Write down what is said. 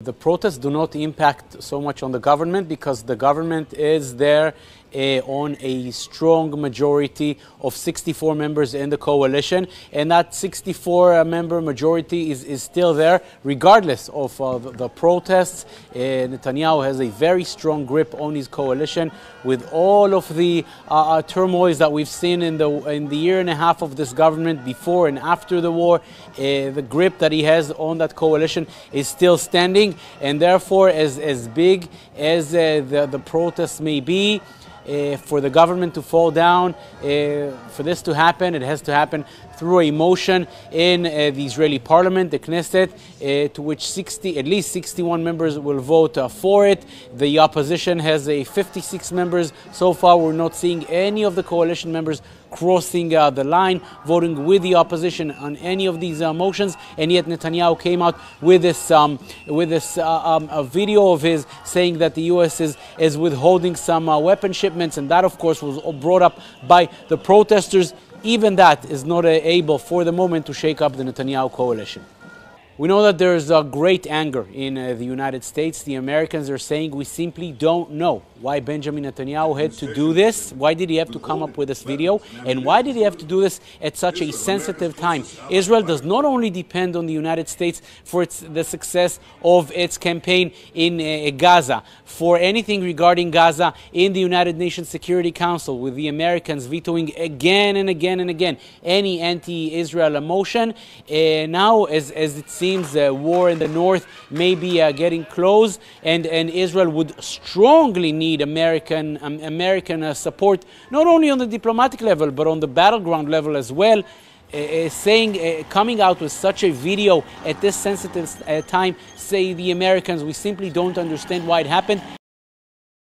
The protests do not impact so much on the government because the government is there uh, on a strong majority of 64 members in the coalition, and that 64 uh, member majority is, is still there regardless of uh, the, protests. Uh, Netanyahu has a very strong grip on his coalition with all of the uh, uh, turmoils that we've seen in the, in the year and a half of this government before and after the war. the grip that he has on that coalition is still standing, and therefore, as, as big as the, the protests may be, uh, for the government to fall down, uh, for this to happen, it has to happen through a motion in uh, the Israeli parliament, the Knesset, to which 60, at least 61 members will vote uh, for it. The opposition has a 56 members. So far, we're not seeing any of the coalition members crossing uh, the line, voting with the opposition on any of these uh, motions, and yet Netanyahu came out with this um, with this uh, um, video of his saying that the U.S. is is withholding some uh, weapon shipments, and that of course was brought up by the protesters. Even that is not uh, able for the moment to shake up the Netanyahu coalition. We know that there's a great anger in uh, the United States. The Americans are saying we simply don't know why Benjamin Netanyahu had to do this. Why did he have to come up with this video? And why did he have to do this at such a sensitive time? Israel does not only depend on the United States for its, the success of its campaign in uh, Gaza, for anything regarding Gaza in the United Nations Security Council, with the Americans vetoing again and again and again any anti Israel motion. Uh, now, as, as it seems, seems the war in the north may be uh, getting close, and, and Israel would strongly need American, um, American uh, support, not only on the diplomatic level, but on the battleground level as well. Uh, uh saying, uh, coming out with such a video at this sensitive uh, time, say the Americans, we simply don't understand why it happened.